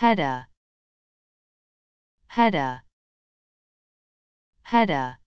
header header header